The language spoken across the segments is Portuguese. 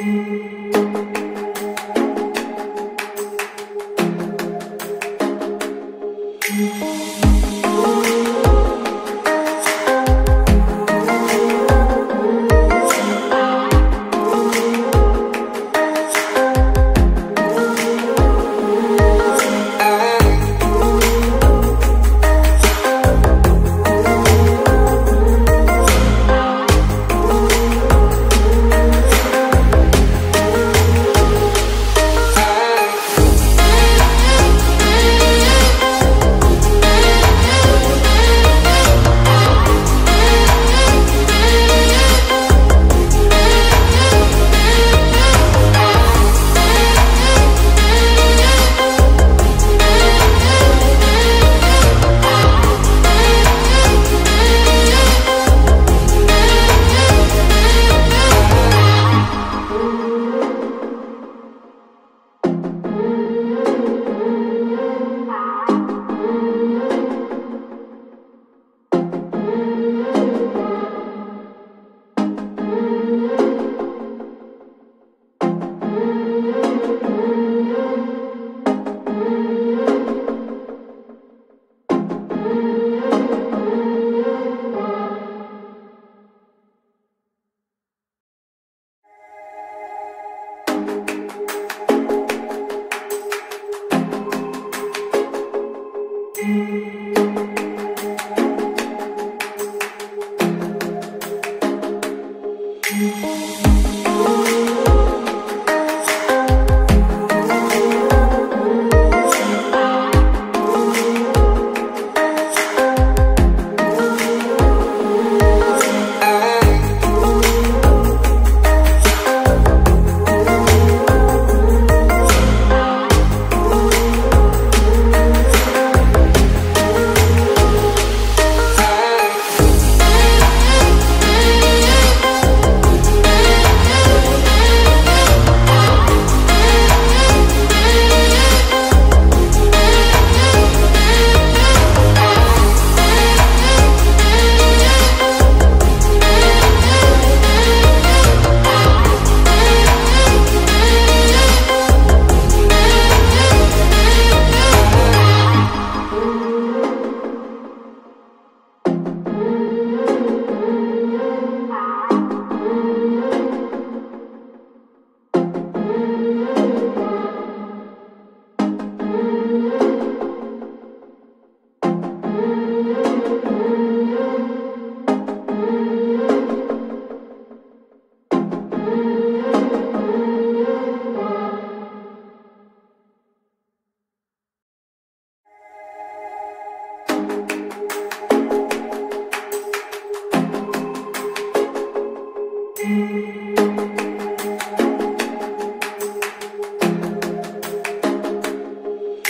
Música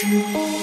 Música